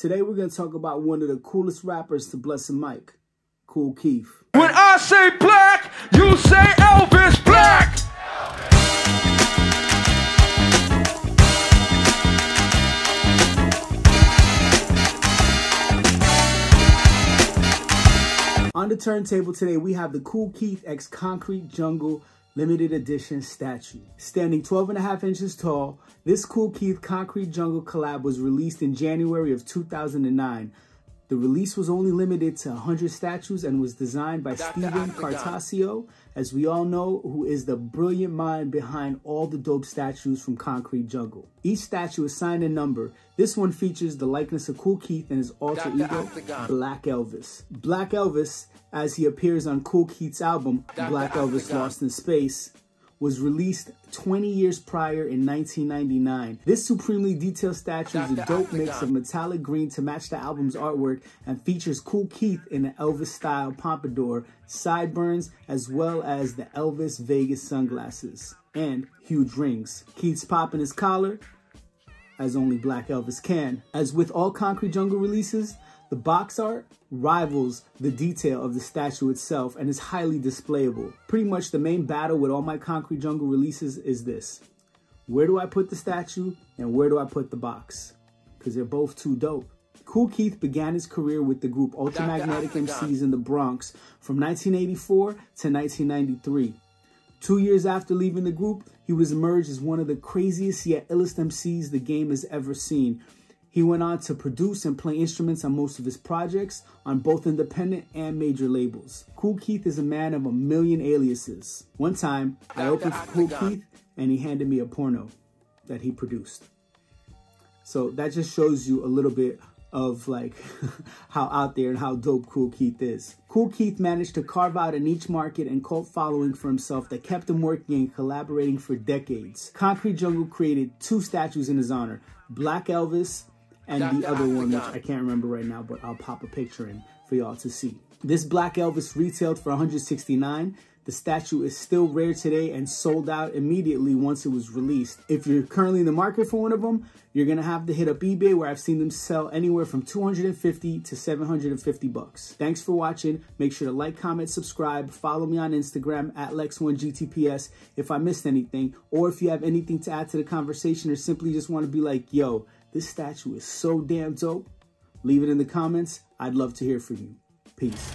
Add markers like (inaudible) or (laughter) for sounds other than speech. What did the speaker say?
Today we're going to talk about one of the coolest rappers to bless a mic, Kool Keith. When I say black, you say Elvis Black! On the turntable today, we have the Kool Keith X Concrete Jungle limited edition statue. Standing 12 and a half inches tall, this Kool Keith Concrete Jungle collab was released in January of 2009. The release was only limited to 100 statues and was designed by Steven Cartoccio, as we all know, who is the brilliant mind behind all the dope statues from Concrete Jungle. Each statue is signed a number. This one features the likeness of Kool Keith and his alter ego, Black Elvis. Black Elvis, as he appears on Kool Keith's album, Black Elvis Lost in Space, was released 20 years prior in 1999. This supremely detailed statue is a dope mix of metallic green to match the album's artwork and features Kool Keith in an Elvis-style pompadour, sideburns, as well as the Elvis Vegas sunglasses and huge rings. Keith's popping his collar, as only Black Elvis can. As with all Concrete Jungle releases, the box art rivals the detail of the statue itself and is highly displayable. Pretty much the main battle with all my Concrete Jungle releases is this. Where do I put the statue and where do I put the box? Because they're both too dope. Kool Keith began his career with the group Ultramagnetic MCs in the Bronx from 1984 to 1993. Two years after leaving the group, he was emerged as one of the craziest yet illest MCs the game has ever seen, he went on to produce and play instruments on most of his projects on both independent and major labels. Kool Keith is a man of a million aliases. One time, I opened for Kool Keith and he handed me a porno that he produced. So that just shows you a little bit of like (laughs) how out there and how dope Kool Keith is. Kool Keith managed to carve out a niche market and cult following for himself that kept him working and collaborating for decades. Concrete Jungle created two statues in his honor, Black Elvis and the other one, which I can't remember right now, but I'll pop a picture in for y'all to see. This Black Elvis retailed for 169. The statue is still rare today and sold out immediately once it was released. If you're currently in the market for one of them, you're gonna have to hit up eBay where I've seen them sell anywhere from 250 to 750 bucks. Thanks for watching. Make sure to like, comment, subscribe. Follow me on Instagram at LexOneGTPS if I missed anything, or if you have anything to add to the conversation or simply just wanna be like, yo, this statue is so damn dope. Leave it in the comments. I'd love to hear from you. Peace.